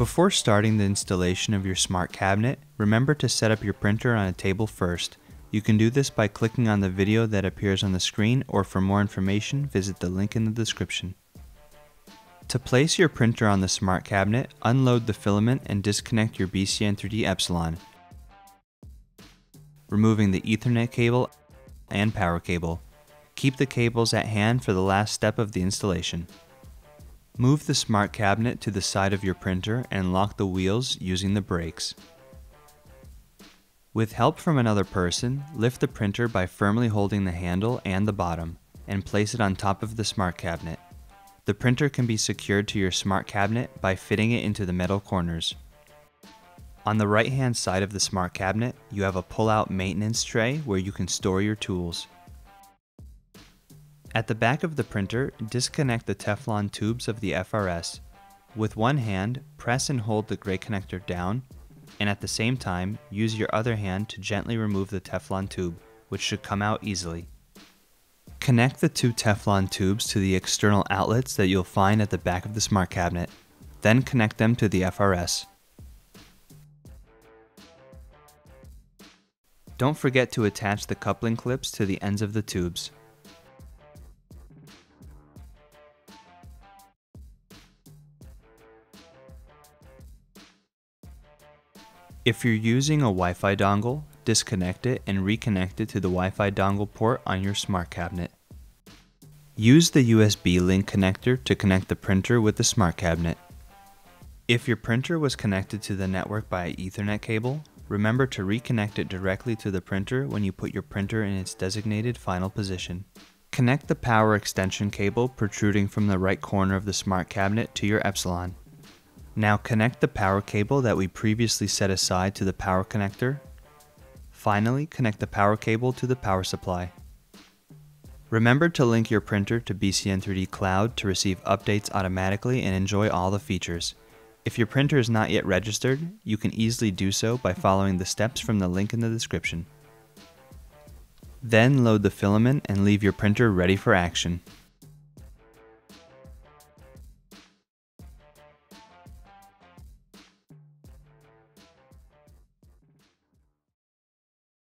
Before starting the installation of your smart cabinet, remember to set up your printer on a table first. You can do this by clicking on the video that appears on the screen or for more information visit the link in the description. To place your printer on the smart cabinet, unload the filament and disconnect your BCN3D Epsilon, removing the Ethernet cable and power cable. Keep the cables at hand for the last step of the installation. Move the smart cabinet to the side of your printer and lock the wheels using the brakes. With help from another person, lift the printer by firmly holding the handle and the bottom, and place it on top of the smart cabinet. The printer can be secured to your smart cabinet by fitting it into the metal corners. On the right hand side of the smart cabinet, you have a pull-out maintenance tray where you can store your tools. At the back of the printer, disconnect the Teflon tubes of the FRS. With one hand, press and hold the gray connector down, and at the same time, use your other hand to gently remove the Teflon tube, which should come out easily. Connect the two Teflon tubes to the external outlets that you'll find at the back of the smart cabinet, then connect them to the FRS. Don't forget to attach the coupling clips to the ends of the tubes. If you're using a Wi-Fi dongle, disconnect it and reconnect it to the Wi-Fi dongle port on your smart cabinet. Use the USB link connector to connect the printer with the smart cabinet. If your printer was connected to the network by an Ethernet cable, remember to reconnect it directly to the printer when you put your printer in its designated final position. Connect the power extension cable protruding from the right corner of the smart cabinet to your Epsilon. Now connect the power cable that we previously set aside to the power connector. Finally, connect the power cable to the power supply. Remember to link your printer to BCN3D Cloud to receive updates automatically and enjoy all the features. If your printer is not yet registered, you can easily do so by following the steps from the link in the description. Then load the filament and leave your printer ready for action.